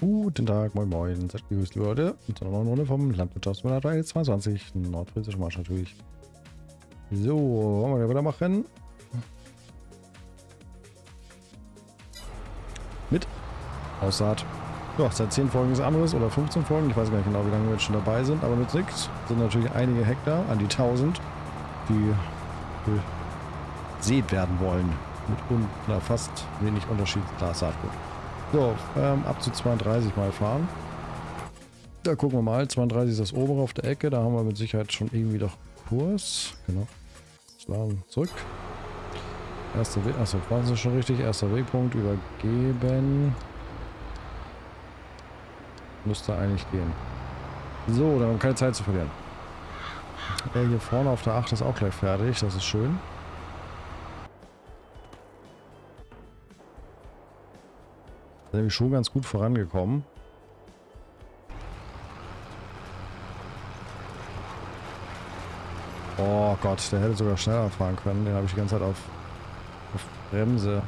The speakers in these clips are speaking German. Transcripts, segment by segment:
Guten Tag, moin moin, seid gegrüßt Leute zu einer neuen Runde vom Landwirtschaftsmonat 22, nordfriesischer Marsch natürlich. So, wollen wir weitermachen? Mit Aussaat. Ja, seit 10 Folgen ist anderes oder 15 Folgen, ich weiß gar nicht genau, wie lange wir jetzt schon dabei sind, aber mit 6 sind natürlich einige Hektar, an die 1000, die gesät werden wollen. Mit un, na, fast wenig Unterschied Glas-Saatgut. So, ähm, ab zu 32 mal fahren. Da gucken wir mal. 32 ist das obere auf der Ecke. Da haben wir mit Sicherheit schon irgendwie doch Kurs. Genau. Schlagen zurück. Erster Weg. Achso, waren sie schon richtig. Erster Wegpunkt übergeben. Müsste eigentlich gehen. So, dann haben wir keine Zeit zu verlieren. Der hier vorne auf der 8 ist auch gleich fertig. Das ist schön. Sind wir schon ganz gut vorangekommen. Oh Gott, der hätte sogar schneller fahren können. Den habe ich die ganze Zeit auf, auf Bremse.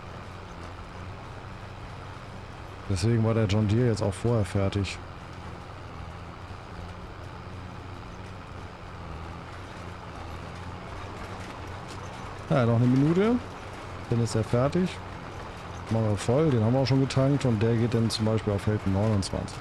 Deswegen war der John Deere jetzt auch vorher fertig. Ja, noch eine Minute. Dann ist er fertig. Machen wir voll, den haben wir auch schon getankt und der geht dann zum Beispiel auf Feld 29.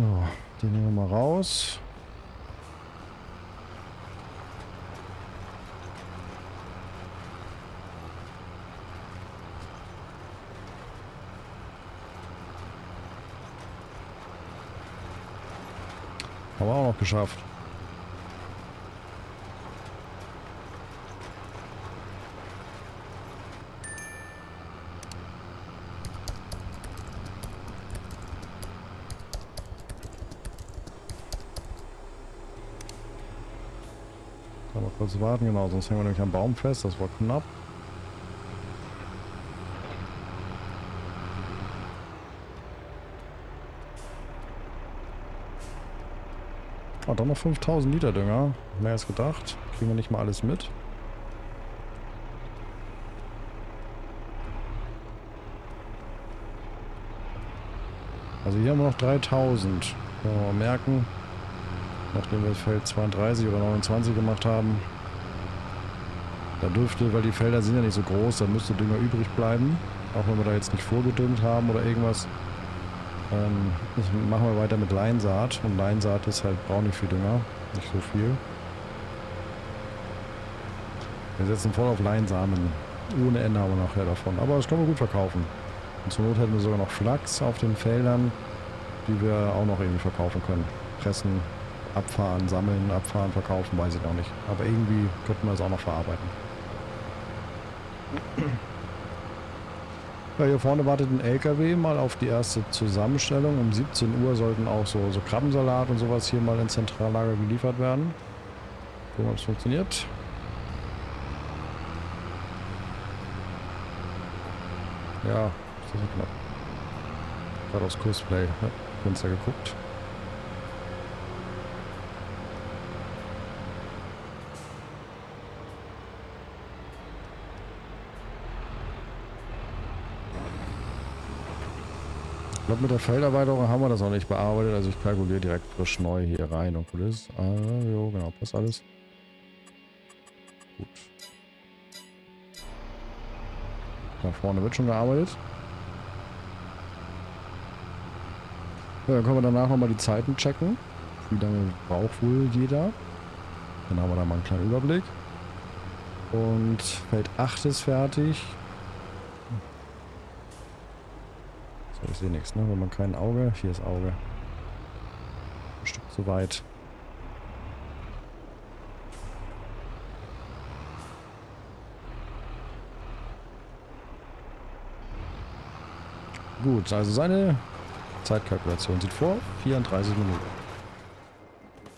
So, den nehmen wir mal raus. Haben wir auch noch geschafft. Da mal kurz warten, genau, sonst hängen wir nämlich am Baum fest, das war knapp. Oh, doch noch 5000 Liter Dünger. Mehr als gedacht. Kriegen wir nicht mal alles mit. Also hier haben wir noch 3000. Können wir mal merken. Nachdem wir das Feld 32 oder 29 gemacht haben. Da dürfte, weil die Felder sind ja nicht so groß, da müsste Dünger übrig bleiben. Auch wenn wir da jetzt nicht vorgedüngt haben oder irgendwas. Ähm, machen wir weiter mit Leinsaat. Und Leinsaat ist halt, braucht nicht viel Dünger. Nicht so viel. Wir setzen voll auf Leinsamen. Ohne Ende haben wir nachher davon. Aber das können wir gut verkaufen. Und zur Not hätten wir sogar noch Flachs auf den Feldern, die wir auch noch irgendwie verkaufen können. Pressen, abfahren, sammeln, abfahren, verkaufen, weiß ich auch nicht. Aber irgendwie könnten wir es auch noch verarbeiten. Ja, hier vorne wartet ein LKW mal auf die erste Zusammenstellung. Um 17 Uhr sollten auch so, so Krabbensalat und sowas hier mal ins Zentrallager geliefert werden. Gucken, ob es funktioniert. Ja, ist das knapp. Gerade aufs Kursplay. Ja, Fenster geguckt. Glaube, mit der Felderweiterung haben wir das noch nicht bearbeitet. Also ich kalkuliere direkt frisch neu hier rein. Und gut ist. Ah, jo, genau, passt alles. Gut. Da vorne wird schon gearbeitet. Ja, dann können wir danach nochmal die Zeiten checken. Wie lange braucht wohl jeder. Dann haben wir da mal einen kleinen Überblick. Und Feld 8 ist fertig. So, ich sehe nichts, ne? Wenn man kein Auge. Hier ist Auge. Ein Stück zu weit. Gut, also seine Zeitkalkulation sieht vor 34 Minuten.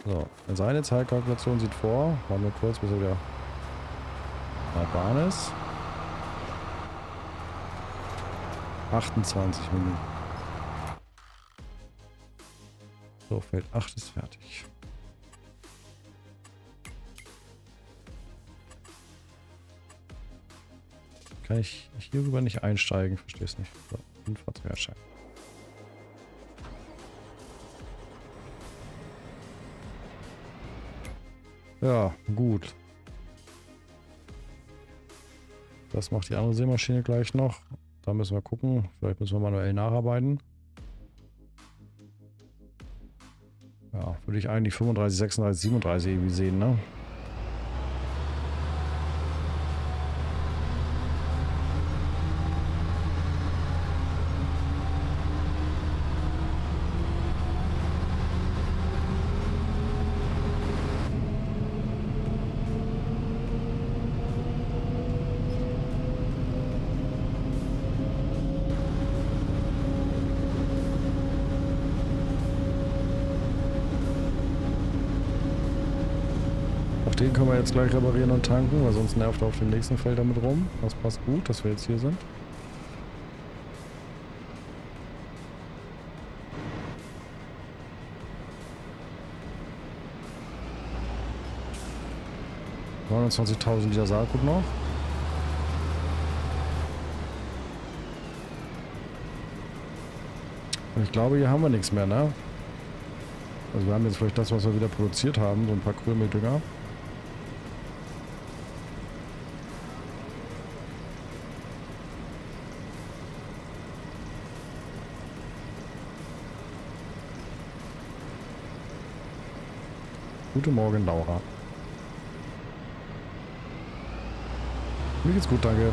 So, seine Zeitkalkulation sieht vor, warten wir kurz, bis er wieder bei Bahn ist. 28 Minuten. So, Feld 8 ist fertig. Kann ich hierüber nicht einsteigen? Verstehe es nicht. So, Fahrzeugerschein. Ja, gut. Das macht die andere Seemaschine gleich noch. Da müssen wir gucken. Vielleicht müssen wir manuell nacharbeiten. Ja, würde ich eigentlich 35, 36, 37 irgendwie sehen, ne? Den können wir jetzt gleich reparieren und tanken, weil sonst nervt er auf dem nächsten Feld damit rum. Das passt gut, dass wir jetzt hier sind. ...29.000 Liter Saatgut noch. Und ich glaube, hier haben wir nichts mehr, ne? Also wir haben jetzt vielleicht das, was wir wieder produziert haben, so ein paar Krümeldünger. Guten Morgen, Laura. Mir geht's gut, danke.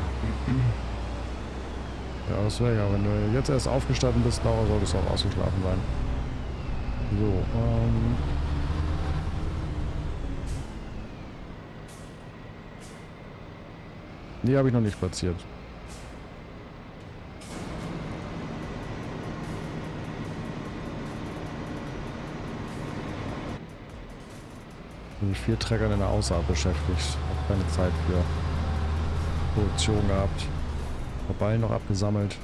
Ja, das wäre ja, wenn du jetzt erst aufgestanden bist, Laura, solltest du auch ausgeschlafen sein. So, ähm... Die habe ich noch nicht platziert. Mit vier Treckern in der Aussaat beschäftigt. Hab keine Zeit für Produktion gehabt. Hab Ballen noch abgesammelt.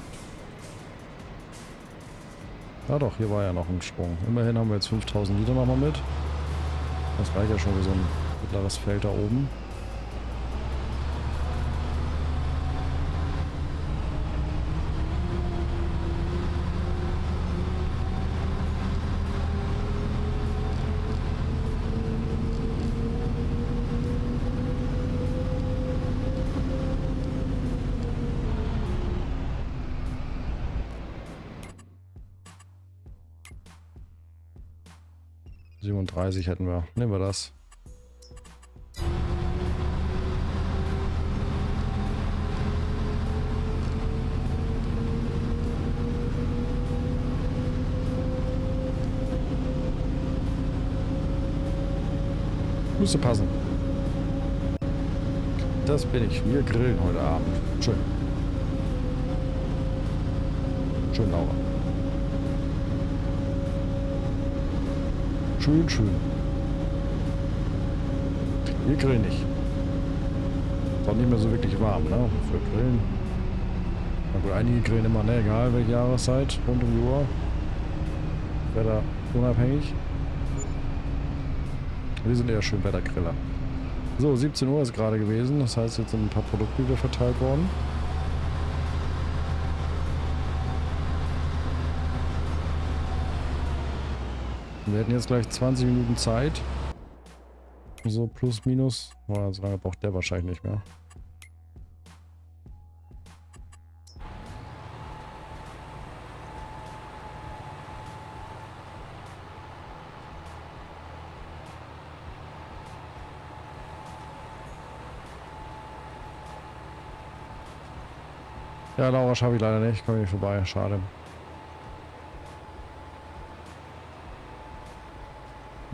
Ja doch, hier war ja noch ein Sprung. Immerhin haben wir jetzt 5000 Liter nochmal mit. Das reicht ja schon für so ein mittleres Feld da oben. 37 hätten wir. Nehmen wir das. Müsste passen. Das bin ich. Wir grillen heute Abend. Schön. Schön Laura. Schön, schön. Wir grillen nicht. Ist auch nicht mehr so wirklich warm, ne? Für Grillen. Na gut, einige grillen immer, ne? Egal welche Jahreszeit, rund um die Uhr. Wetter unabhängig. Wir sind eher schön Wettergriller. So, 17 Uhr ist gerade gewesen. Das heißt, jetzt sind ein paar Produkte wieder verteilt worden. Wir hätten jetzt gleich 20 Minuten Zeit. So plus minus. Oh, so lange braucht der wahrscheinlich nicht mehr. Ja, Laura schaffe ich leider nicht. Komme nicht vorbei. Schade.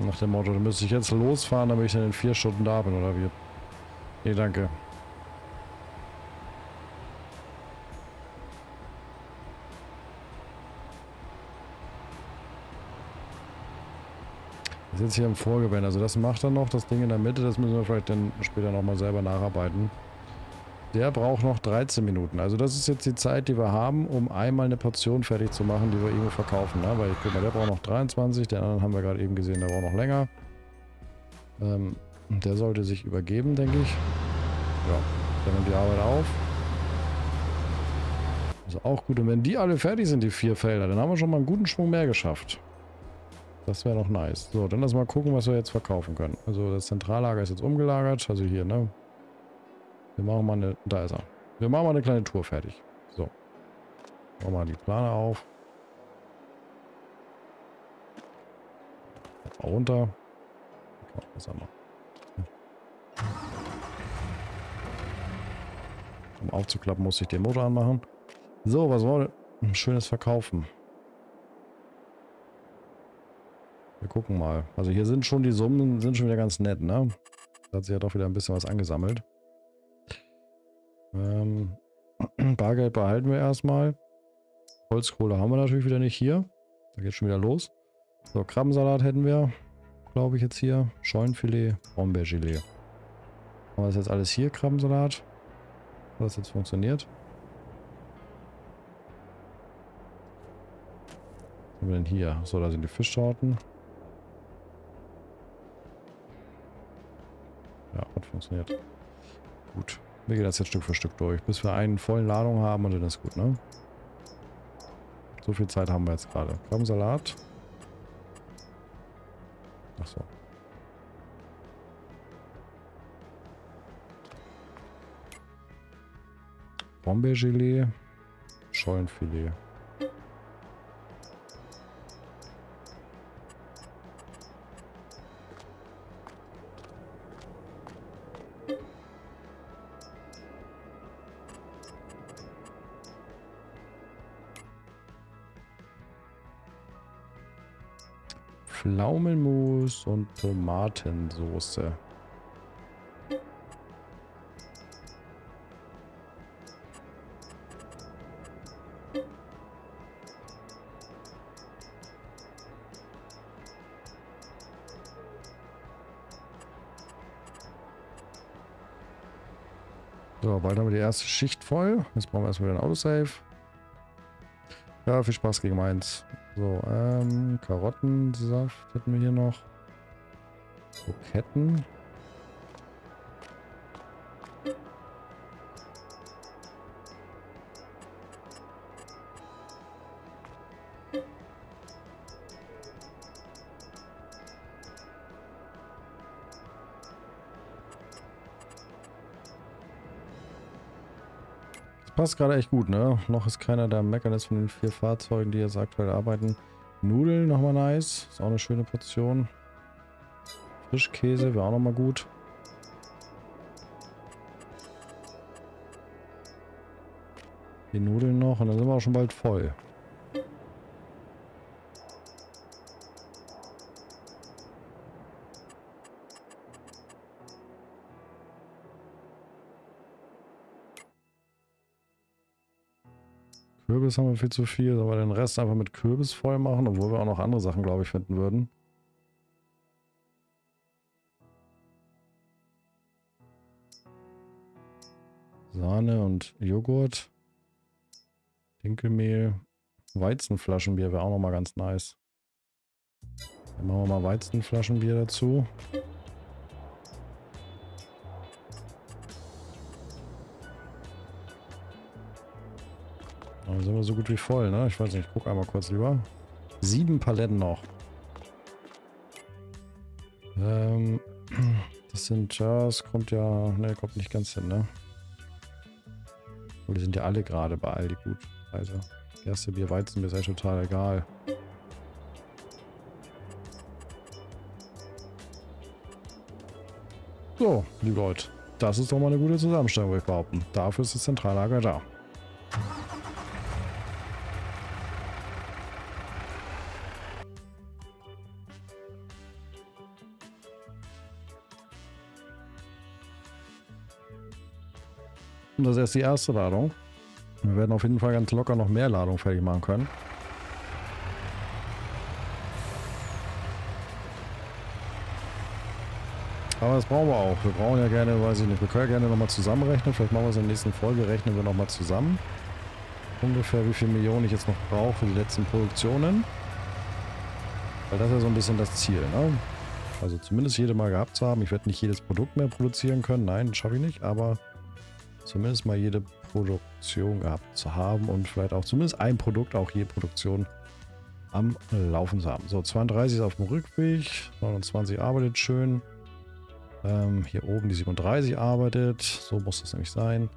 Nach dem Motto, dann müsste ich jetzt losfahren, damit ich dann in vier Stunden da bin, oder wie? Nee, danke. Das ist jetzt hier im Vorgewände. Also das macht er noch, das Ding in der Mitte, das müssen wir vielleicht dann später nochmal selber nacharbeiten. Der braucht noch 13 Minuten. Also das ist jetzt die Zeit, die wir haben, um einmal eine Portion fertig zu machen, die wir irgendwo verkaufen. Ne? Weil, guck mal, der braucht noch 23, den anderen haben wir gerade eben gesehen, der braucht noch länger. Ähm, der sollte sich übergeben, denke ich. Ja, dann nimmt die Arbeit auf. Also auch gut. Und wenn die alle fertig sind, die vier Felder, dann haben wir schon mal einen guten Schwung mehr geschafft. Das wäre noch nice. So, dann lass mal gucken, was wir jetzt verkaufen können. Also das Zentrallager ist jetzt umgelagert. Also hier, ne? Wir machen mal eine... Da ist er. Wir machen mal eine kleine Tour fertig. So. Machen wir die Plane auf. Mal runter. Was haben wir? Um aufzuklappen, muss ich den Motor anmachen. So, was wollen wir? Ein schönes Verkaufen. Wir gucken mal. Also hier sind schon die Summen, sind schon wieder ganz nett, ne? Da hat sich ja doch wieder ein bisschen was angesammelt. Ähm, Bargeld behalten wir erstmal. Holzkohle haben wir natürlich wieder nicht hier. Da geht schon wieder los. So, Krabbensalat hätten wir, glaube ich jetzt hier. Scheunenfilet, Brombeergelee. Haben wir das jetzt alles hier, Krabbensalat? Hat das jetzt funktioniert? Was haben wir denn hier? So, da sind die Fischtorten. Ja, hat funktioniert. Gut. Wir gehen das jetzt Stück für Stück durch, bis wir einen vollen Ladung haben und dann ist gut, ne? So viel Zeit haben wir jetzt gerade. Krabbensalat. Achso. Brombeergelee. Schollenfilet. Pflaumenmus und Tomatensoße. So, bald haben wir die erste Schicht voll. Jetzt brauchen wir erstmal wieder ein Autosave. Ja, viel Spaß gegen meins. So, ähm, Karottensaft hätten wir hier noch. Kroketten. Passt gerade echt gut, ne? Noch ist keiner da meckern ist von den vier Fahrzeugen, die jetzt aktuell arbeiten. Nudeln nochmal nice. Ist auch eine schöne Portion. Frischkäse wäre auch nochmal gut. Die Nudeln noch und dann sind wir auch schon bald voll. Kürbis haben wir viel zu viel, aber den Rest einfach mit Kürbis voll machen, obwohl wir auch noch andere Sachen, glaube ich, finden würden. Sahne und Joghurt. Dinkelmehl. Weizenflaschenbier wäre auch noch mal ganz nice. Dann machen wir mal Weizenflaschenbier dazu. Dann sind wir so gut wie voll, ne? Ich weiß nicht, ich guck einmal kurz lieber. Sieben Paletten noch. Ähm, das sind, ja, es kommt ja, ne, kommt nicht ganz hin, ne? die sind ja alle gerade bei Aldi gut. Also, erste Bier, Weizen, mir ist eigentlich total egal. So, liebe Leute, das ist doch mal eine gute Zusammenstellung, würde ich behaupten. Dafür ist das Zentrallager da. Und das ist erst die erste Ladung. Wir werden auf jeden Fall ganz locker noch mehr Ladung fertig machen können. Aber das brauchen wir auch. Wir brauchen ja gerne, weiß ich nicht, wir können ja gerne nochmal zusammenrechnen. Vielleicht machen wir es in der nächsten Folge, rechnen wir nochmal zusammen. Ungefähr wie viel Millionen ich jetzt noch brauche für die letzten Produktionen. Weil das ist ja so ein bisschen das Ziel, ne? Also zumindest jede Mal gehabt zu haben. Ich werde nicht jedes Produkt mehr produzieren können. Nein, das schaffe ich nicht. Aber zumindest mal jede Produktion gehabt zu haben. Und vielleicht auch zumindest ein Produkt, auch je Produktion am Laufen zu haben. So, 32 ist auf dem Rückweg. 29 arbeitet schön. Ähm, hier oben die 37 arbeitet. So muss das nämlich sein.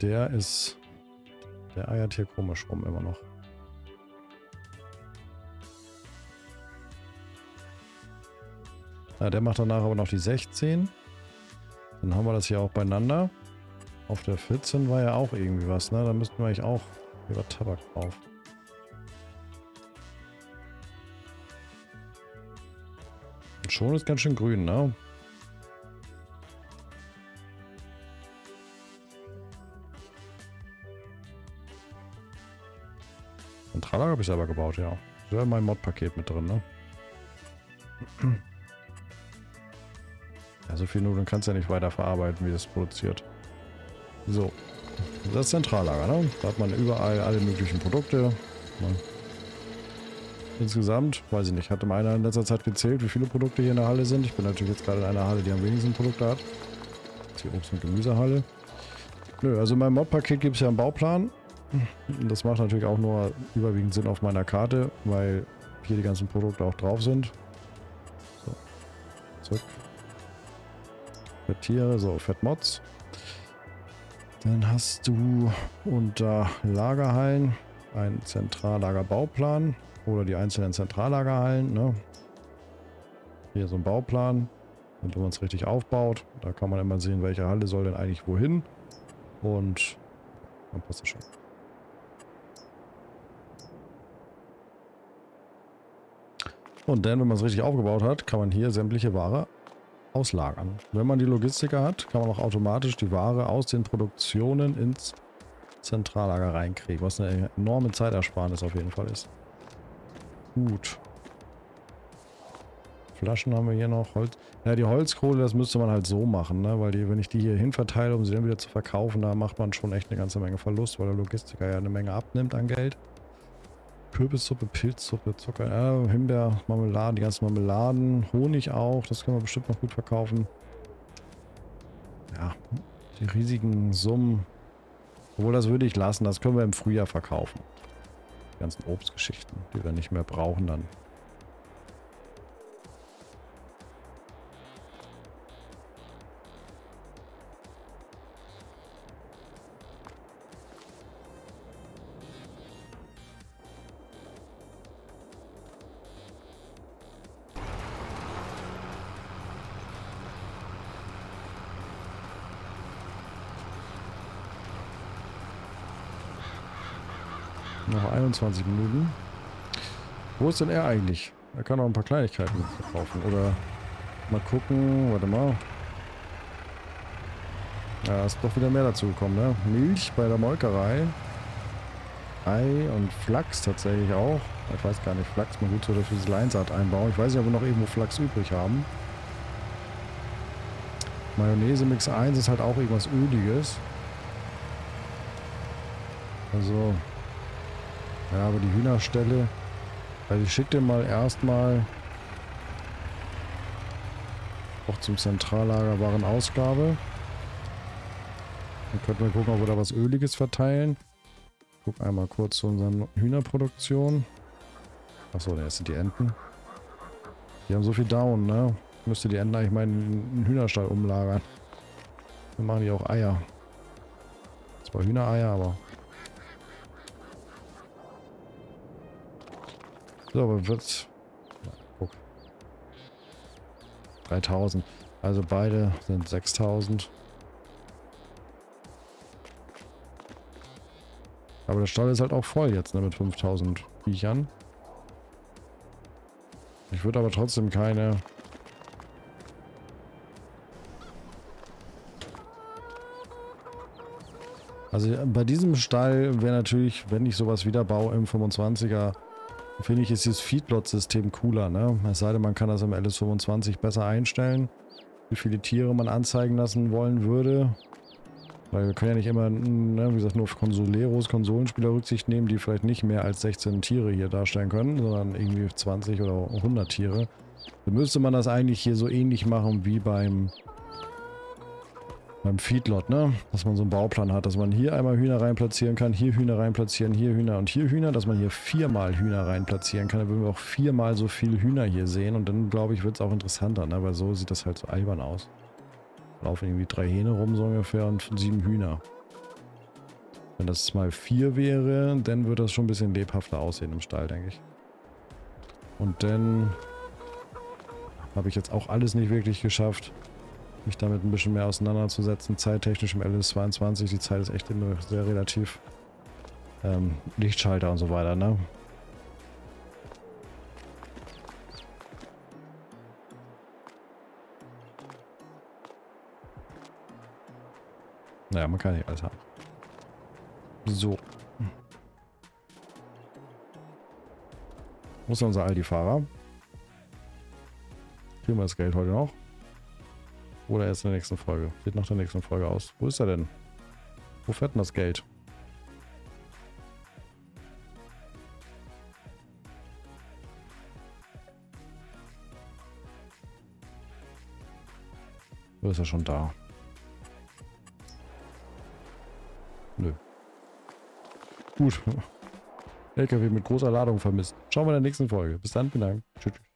Der ist... Der eiert hier komisch rum immer noch. Ja, der macht danach aber noch die 16. Dann haben wir das hier auch beieinander. Auf der 14 war ja auch irgendwie was, ne? Da müssten wir eigentlich auch über Tabak drauf. Und schon ist ganz schön grün, ne? Zentrallager habe ich selber gebaut, ja. Das wäre mein Mod-Paket mit drin, ne? Ja, so viel Nudeln kannst du ja nicht weiter verarbeiten, wie das produziert. So. Das Zentrallager, ne? Da hat man überall alle möglichen Produkte. Ne? Insgesamt, weiß ich nicht, hatte meiner in letzter Zeit gezählt, wie viele Produkte hier in der Halle sind. Ich bin natürlich jetzt gerade in einer Halle, die am wenigsten Produkte hat. Das ist die Obst- und Gemüsehalle. Nö, also in meinem Mod-Paket gibt es ja einen Bauplan. Das macht natürlich auch nur überwiegend Sinn auf meiner Karte, weil hier die ganzen Produkte auch drauf sind. So. Zurück. Fetttiere, so, Fettmods. Dann hast du unter Lagerhallen einen Zentrallagerbauplan oder die einzelnen Zentrallagerhallen. Ne? Hier so ein Bauplan. Und wenn man es richtig aufbaut, da kann man immer sehen, welche Halle soll denn eigentlich wohin. Und dann passt das schon. Und dann, wenn man es richtig aufgebaut hat, kann man hier sämtliche Ware auslagern. Wenn man die Logistiker hat, kann man auch automatisch die Ware aus den Produktionen ins Zentrallager reinkriegen, was eine enorme Zeitersparnis auf jeden Fall ist. Gut. Flaschen haben wir hier noch. Holz. Ja, die Holzkohle, das müsste man halt so machen, ne? Weil die, wenn ich die hier hin verteile, um sie dann wieder zu verkaufen, da macht man schon echt eine ganze Menge Verlust, weil der Logistiker ja eine Menge abnimmt an Geld. Kürbissuppe, Pilzsuppe, Zucker, äh, Himbeer, Marmeladen, die ganzen Marmeladen, Honig auch, das können wir bestimmt noch gut verkaufen. Ja, die riesigen Summen. Obwohl, das würde ich lassen, das können wir im Frühjahr verkaufen. Die ganzen Obstgeschichten, die wir nicht mehr brauchen dann. Noch 21 Minuten. Wo ist denn er eigentlich? Er kann auch ein paar Kleinigkeiten verkaufen. Oder mal gucken. Warte mal. Ja, ist doch wieder mehr dazu gekommen, ne? Milch bei der Molkerei. Ei und Flachs tatsächlich auch. Ich weiß gar nicht, Flachs mal gut so für diese Leinsaat einbauen. Ich weiß nicht, ob wir noch irgendwo Flachs übrig haben. Mayonnaise Mix 1 ist halt auch irgendwas Öliges. Also, ja, aber die Hühnerstelle. Also ich schicke den mal erstmal auch zum Zentrallager Warenausgabe. Dann könnten wir gucken, ob wir da was Öliges verteilen. Guck einmal kurz zu unseren Hühnerproduktion. Achso, das sind die Enten. Die haben so viel Down, ne? Müsste die Enten eigentlich meinen Hühnerstall umlagern. Dann machen die auch Eier. Zwar Hühnereier, aber So, aber wird's. Guck. 3000. Also beide sind 6000. Aber der Stall ist halt auch voll jetzt, ne, mit 5000 Viechern. Ich würde aber trotzdem keine... Also bei diesem Stall wäre natürlich, wenn ich sowas wieder baue im 25er, finde ich, ist dieses Feedlot-System cooler, ne? Es sei denn, man kann das im LS25 besser einstellen. wie viele Tiere man anzeigen lassen wollen würde. Weil wir können ja nicht immer, ne, wie gesagt, nur auf Konsoleros, Konsolenspieler Rücksicht nehmen, die vielleicht nicht mehr als 16 Tiere hier darstellen können, sondern irgendwie 20 oder 100 Tiere. Dann müsste man das eigentlich hier so ähnlich machen wie beim beim Feedlot, ne? Dass man so einen Bauplan hat, dass man hier einmal Hühner rein platzieren kann, hier Hühner rein platzieren, hier Hühner und hier Hühner, dass man hier viermal Hühner rein platzieren kann. Dann würden wir auch viermal so viele Hühner hier sehen und dann, glaube ich, wird es auch interessanter, ne? Weil so sieht das halt so albern aus. Laufen irgendwie drei Hähne rum so ungefähr und sieben Hühner. Wenn das mal vier wäre, dann würde das schon ein bisschen lebhafter aussehen im Stall, denke ich. Und dann habe ich jetzt auch alles nicht wirklich geschafft mich damit ein bisschen mehr auseinanderzusetzen. Zeittechnisch im LS22, die Zeit ist echt immer sehr relativ. Ähm, Lichtschalter und so weiter, ne? Naja, man kann nicht alles haben. So. Ist unser Aldi-Fahrer? Kriegen wir das Geld heute noch? Oder erst in der nächsten Folge. Sieht nach der nächsten Folge aus. Wo ist er denn? Wo fährt denn das Geld? Wo ist er schon da? Nö. Gut. LKW mit großer Ladung vermisst. Schauen wir in der nächsten Folge. Bis dann, vielen Dank. Tschüss.